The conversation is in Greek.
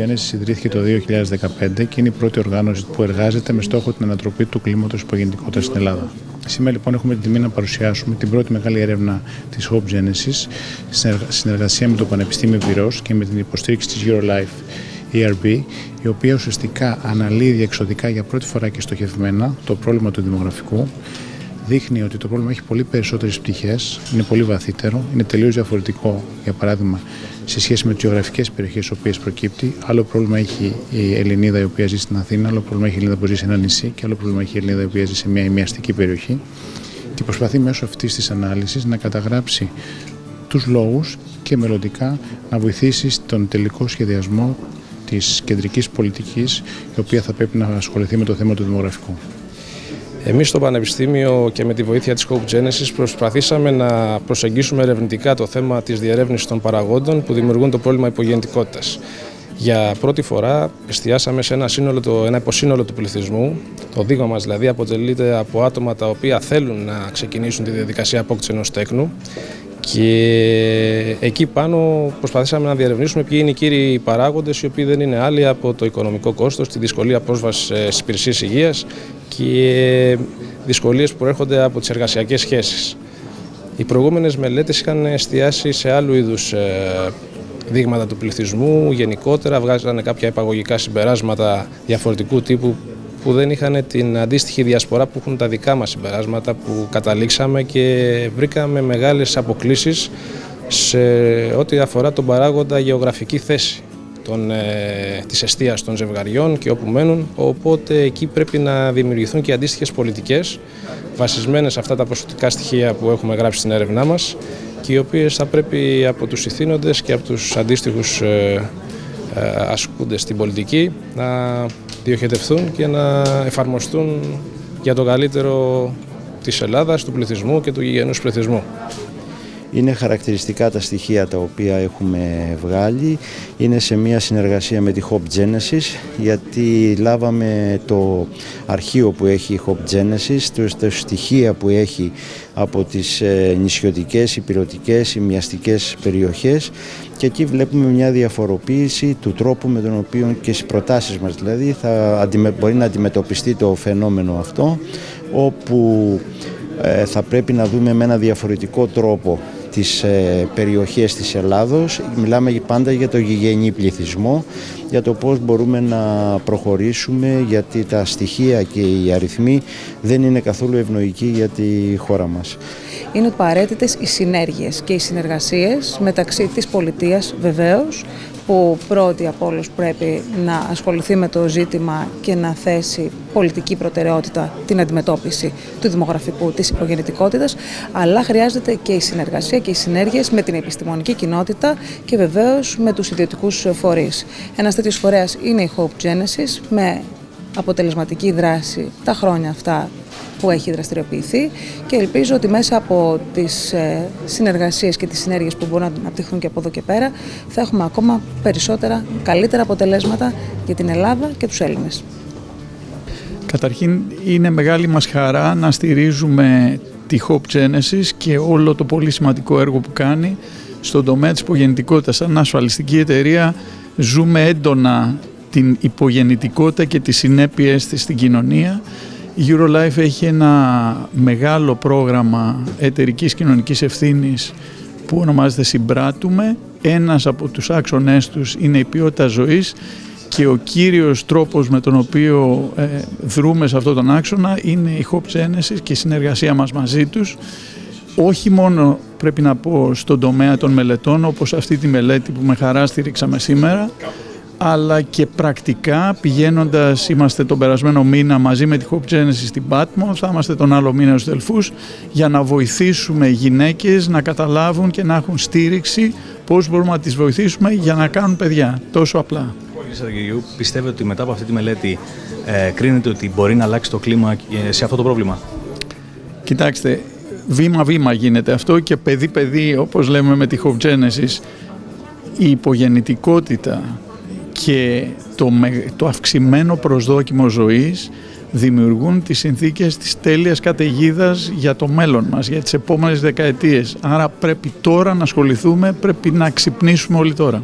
Hope Genesis ιδρύθηκε το 2015 και είναι η πρώτη οργάνωση που εργάζεται με στόχο την ανατροπή του κλίματος υπογεννητικότητα στην Ελλάδα. Σήμερα λοιπόν έχουμε την τιμή να παρουσιάσουμε την πρώτη μεγάλη έρευνα της Hope Genesis συνεργασία με το Πανεπιστήμιο Πυρό και με την υποστήριξη της Eurolife ERB, η οποία ουσιαστικά αναλύει διεξοδικά για πρώτη φορά και στοχευμένα το πρόβλημα του δημογραφικού δείχνει ότι το πρόβλημα έχει πολύ περισσότερες πτυχές, είναι πολύ βαθύτερο, είναι τελείως διαφορετικό, για παράδειγμα, σε σχέση με τις γεωγραφικές περιοχές στις οποίες προκύπτει. Άλλο πρόβλημα έχει η Ελληνίδα η οποία ζει στην Αθήνα, άλλο πρόβλημα έχει η Ελληνίδα που ζει σε ένα νησί και άλλο πρόβλημα έχει η Ελληνίδα η οποία ζει σε μια ημιαστική περιοχή. Και προσπαθεί μέσω αυτής της ανάλυσης να καταγράψει τους λόγους και μελλοντικά να βοηθήσει στον τελικό σχεδιασμό της κεντρικής πολιτικής, η οποία θα πρέπει να ασχοληθεί με το θέμα του δημογραφικού. Εμείς στο Πανεπιστήμιο και με τη βοήθεια της Hope Genesis προσπαθήσαμε να προσεγγίσουμε ερευνητικά το θέμα της διερεύνησης των παραγόντων που δημιουργούν το πρόβλημα υπογεννητικότητας. Για πρώτη φορά εστιάσαμε σε ένα, σύνολο, ένα υποσύνολο του πληθυσμού. Το δείγμα μας δηλαδή αποτελείται από άτομα τα οποία θέλουν να ξεκινήσουν τη διαδικασία απόκτησης ενός τέκνου και εκεί πάνω προσπαθήσαμε να διερευνήσουμε ποιοι είναι οι κύριοι παράγοντες οι οποίοι δεν είναι άλλοι από το οικονομικό κόστος, τη δυσκολία πρόσβασης στις υπηρεσίες υγείας και δυσκολίες που έρχονται από τις εργασιακές σχέσεις. Οι προηγούμενες μελέτες είχαν εστιάσει σε άλλου είδους ε, δείγματα του πληθυσμού, γενικότερα βγάζανε κάποια επαγωγικά συμπεράσματα διαφορετικού τύπου που δεν είχαν την αντίστοιχη διασπορά που έχουν τα δικά μας συμπεράσματα που καταλήξαμε και βρήκαμε μεγάλες αποκλήσεις σε ό,τι αφορά τον παράγοντα γεωγραφική θέση των, ε, της εστίας των ζευγαριών και όπου μένουν, οπότε εκεί πρέπει να δημιουργηθούν και αντίστοιχες πολιτικές βασισμένες σε αυτά τα ποσοτικά στοιχεία που έχουμε γράψει στην έρευνά μας και οι οποίες θα πρέπει από τους ηθήνοντες και από τους αντίστοιχους ε, ε, ασκούντες στην πολιτική να διοχετευθούν και να εφαρμοστούν για το καλύτερο της Ελλάδας, του πληθυσμού και του γηγενούς πληθυσμού. Είναι χαρακτηριστικά τα στοιχεία τα οποία έχουμε βγάλει. Είναι σε μια συνεργασία με τη Hop Genesis γιατί λάβαμε το αρχείο που έχει η Hop Genesis, τα στοιχεία που έχει από τις ε, νησιωτικές, υπηρετικές, ημιαστικές περιοχές και εκεί βλέπουμε μια διαφοροποίηση του τρόπου με τον οποίο και στις προτάσεις μας δηλαδή θα μπορεί να αντιμετωπιστεί το φαινόμενο αυτό όπου ε, θα πρέπει να δούμε με ένα διαφορετικό τρόπο τις ε, περιοχές της Ελλάδος. Μιλάμε πάντα για το γηγενή πληθυσμό, για το πώς μπορούμε να προχωρήσουμε, γιατί τα στοιχεία και οι αριθμοί δεν είναι καθόλου ευνοϊκοί για τη χώρα μας. Είναι απαραίτητες οι συνέργειες και οι συνεργασίες μεταξύ της πολιτείας βεβαίως, που πρώτη από όλους πρέπει να ασχοληθεί με το ζήτημα και να θέσει πολιτική προτεραιότητα την αντιμετώπιση του δημογραφικού της υπογεννητικότητας, αλλά χρειάζεται και η συνεργασία και οι συνέργειες με την επιστημονική κοινότητα και βεβαίως με τους ιδιωτικούς φορείς. Ένας τέτοιος φορέας είναι η Hope Genesis με αποτελεσματική δράση τα χρόνια αυτά που έχει δραστηριοποιηθεί και ελπίζω ότι μέσα από τις ε, συνεργασίες και τις συνέργειες που μπορούν να αναπτυχθούν και από εδώ και πέρα θα έχουμε ακόμα περισσότερα, καλύτερα αποτελέσματα για την Ελλάδα και τους Έλληνες. Καταρχήν είναι μεγάλη μας χαρά να στηρίζουμε τη Hope Genesis και όλο το πολύ σημαντικό έργο που κάνει στον τομέα της υπογεννητικότητας. Σαν ασφαλιστική εταιρεία ζούμε έντονα την υπογεννητικότητα και τις συνέπειες της στην κοινωνία η Eurolife έχει ένα μεγάλο πρόγραμμα εταιρικής κοινωνικής ευθύνης που ονομάζεται Συμπράττουμε. Ένας από τους άξονές τους είναι η ποιότητα ζωής και ο κύριος τρόπος με τον οποίο ε, δρούμε σε αυτόν τον άξονα είναι η Hope Genesis και η συνεργασία μας μαζί τους. Όχι μόνο πρέπει να πω στον τομέα των μελετών όπως αυτή τη μελέτη που με χαρά στήριξαμε σήμερα αλλά και πρακτικά πηγαίνοντας, είμαστε τον περασμένο μήνα μαζί με τη Hope Genesis στην Πάτμο, θα είμαστε τον άλλο μήνα στους Δελφούς, για να βοηθήσουμε γυναίκες να καταλάβουν και να έχουν στήριξη πώς μπορούμε να τις βοηθήσουμε για να κάνουν παιδιά, τόσο απλά. Κύριε πιστεύετε ότι μετά από αυτή τη μελέτη ε, κρίνεται ότι μπορεί να αλλάξει το κλίμα ε, σε αυτό το πρόβλημα; Κοιτάξτε, βήμα-βήμα γίνεται αυτό και παιδί-παιδί, όπως λέμε με τη Hope Genesis, η υπογεννητικότητα και το, το αυξημένο προσδόκιμο ζωής δημιουργούν τις συνθήκες της τέλειας καταιγίδας για το μέλλον μας, για τις επόμενες δεκαετίες. Άρα πρέπει τώρα να ασχοληθούμε, πρέπει να ξυπνήσουμε όλοι τώρα.